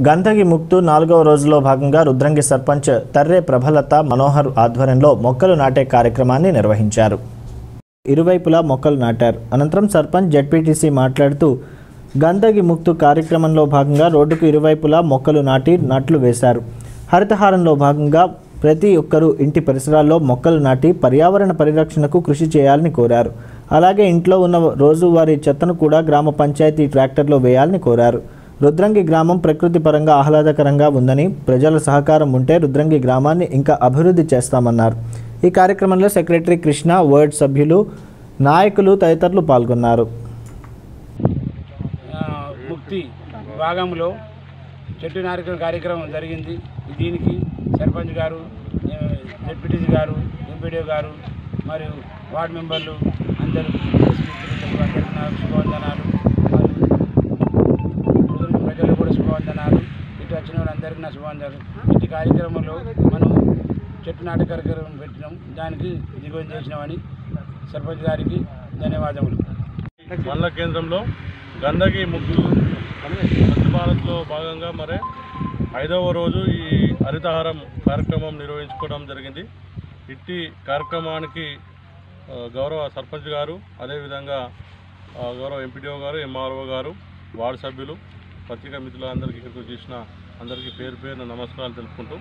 గంధగి ముక్తు నాలుగవ రోజులో భాగంగా రుద్రంగి సర్పంచ్ తర్రే ప్రభలత మనోహర్ ఆధ్వర్యంలో మొక్కలు నాటే కార్యక్రమాన్ని నిర్వహించారు. ఇరువైపులా మొక్కలు నాటారు. అనంతరం సర్పంచ్ జడ్పీటీసీ మాట్లాడుతూ గంధగి ముక్తు కార్యక్రమంలో భాగంగా రోడ్డుకు ఇరువైపులా మొక్కలు నాటి నాట్లు వేశారు. హరితహారంలో భాగంగా ప్రతి ఒక్కరూ ఇంటి పరిసరాల్లో మొక్కలు నాటి పర్యావరణ పరిరక్షణకు కృషి చేయాలని కోరారు. అలాగే ఇంట్లో ఉన్న రోజువారీ చెత్తను కూడా గ్రామ పంచాయతీ ట్రాక్టర్లో వేయాలని కోరారు. రుద్రంగి గ్రామం ప్రకృతి పరంగా ఆహ్లాదకరంగా ఉందని ప్రజల సహకారం ఉంటే రుద్రంగి గ్రామాన్ని ఇంకా అభివృద్ధి చేస్తామన్నారు. ఈ కార్యక్రమంలో సెక్రటరీ కృష్ణ వర్డ్ సభ్యులు నాయకులు తదితరులు పాల్గొన్నారు. ముక్తి భాగంలో చెట్టు నారికల కార్యక్రమం జరిగింది. దీనికి సర్పంచ్ గారు ఆ, గారు ఎంపీడీఓ గారు మరియు వార్డు మెంబర్లు అందరూ ఇటు వచ్చిన వాళ్ళందరికీ నా శుభాంజలు ఈ కార్యక్రమంలో మనం చెట్టు నాట కార్యక్రమం పెట్టినాం. దానికి దిగువన చేసినామని సర్పంచ్ గారికి ధన్యవాదములు. మండల కేంద్రంలో గందగి ముగ్గులు స్వచ్ఛ భారత్లో భాగంగా మరి ఐదవ రోజు ఈ హరితహారం కార్యక్రమం నిర్వహించుకోవడం జరిగింది. ఇట్టి కార్యక్రమానికి గౌరవ సర్పంచ్ గారు అదేవిధంగా గౌరవ ఎంపీడీఓ గారు ఎంఆర్ఓ గారు వార్డు సభ్యులు పత్రికా మిత్రులందరికీ ఇక్కడికి వచ్చేసిన అందరికీ పేరు పేరున నమస్కారాలు తెలుపుకుంటూ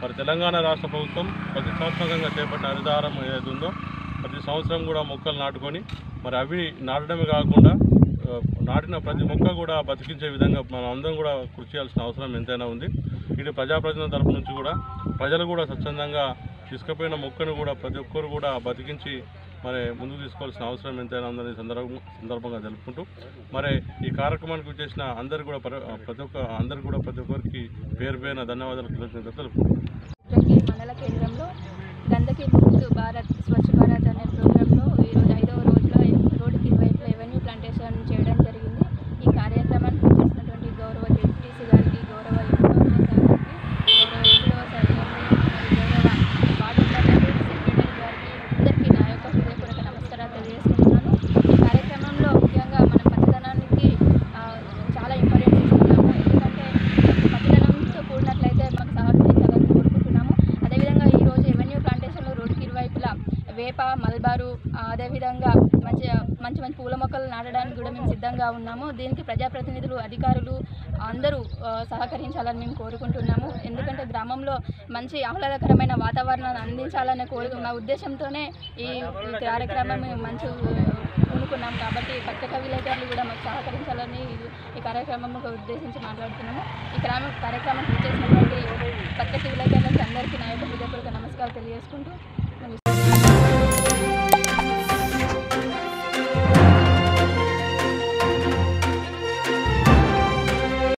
మరి తెలంగాణ రాష్ట్ర ప్రభుత్వం ప్రతిష్టాత్మకంగా చేపట్టిన హరితహారం ఏదైతే ఉందో ప్రతి సంవత్సరం కూడా మొక్కలు నాటుకొని మరి అవి నాటడమే కాకుండా నాటిన ప్రతి మొక్క కూడా బతికించే విధంగా మనం అందరం కూడా కృషి చేయాల్సిన అవసరం ఎంతైనా ఉంది. ఇటు ప్రజాప్రతినిధుల తరపు నుంచి కూడా ప్రజలు కూడా స్వచ్ఛందంగా తీసుకుపోయిన మొక్కను కూడా ప్రతి ఒక్కరు కూడా బతికించి మరి ముందుకు తీసుకోవాల్సిన అవసరం ఎంతైనా ఉందని సందర్భం సందర్భంగా తెలుపుకుంటూ మరి ఈ కార్యక్రమానికి వచ్చేసిన అందరు కూడా ప్రతి ఒక్క అందరు కూడా ప్రతి ఒక్కరికి పేరు పేరున ధన్యవాదాలు కృతజ్ఞతలు తెలుపుకుంటున్నాను మండల కేంద్రంలో గందకి భారత్ స్వచ్ఛ భారత్ అనే ప్రోగ్రాంలో ఈరోజు ఐదవ రోజులో రోడ్డుకి ఇరువైపులా ఎవెన్యూ ప్లాంటేషన్ చేయడం జరిగింది ఈ కార్యక్రమానికి చేసినటువంటి గౌరవ జెడ్పీసీ గారికి గౌరవ ఎంపీఓ సార్కి గౌరవ ఎంపీఓ సార్ గౌరవ వార్డు మెంబర్లకు, సెక్రటరీ గారికి అందరికీ నా యొక్క హృదయపూర్వక నమస్కారాలు తెలియజేసుకుంటున్నాను ఈ కార్యక్రమంలో ముఖ్యంగా మన పచ్చదనానికి ఆ, చాలా ఇంపార్టెన్స్ ఇస్తున్నాము ఎందుకంటే పచ్చదనంతో కూడినట్లయితే మనకు సహకరించాలని కోరుకుంటున్నాము అదేవిధంగా ఈరోజు ఎవెన్యూ ప్లాంటేషన్లో రోడ్డుకి ఇరువైపులా వేప మల్బారు అదేవిధంగా మంచి మంచి మంచి పూల మొక్కలు నాటడానికి కూడా మేము సిద్ధంగా ఉన్నాము. దీనికి ప్రజాప్రతినిధులు అధికారులు అందరూ సహకరించాలని మేము కోరుకుంటున్నాము. ఎందుకంటే గ్రామంలో మంచి ఆహ్లాదకరమైన వాతావరణాన్ని అందించాలనే కోరిక మా ఉద్దేశంతోనే ఈ కార్యక్రమం మంచి పూనుకున్నాం కాబట్టి పత్రికా విలేకరులు కూడా మాకు సహకరించాలని ఈ- కార్యక్రమం ఉద్దేశించి మాట్లాడుతున్నాము. ఈ గ్రామ కార్యక్రమం చేసినటువంటి పత్రిక విలేకరులకు అందరికీ నా యొక్క హృదయపూర్వక తెలియజేసుకుంటూ